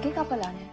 आगे का प्लान है।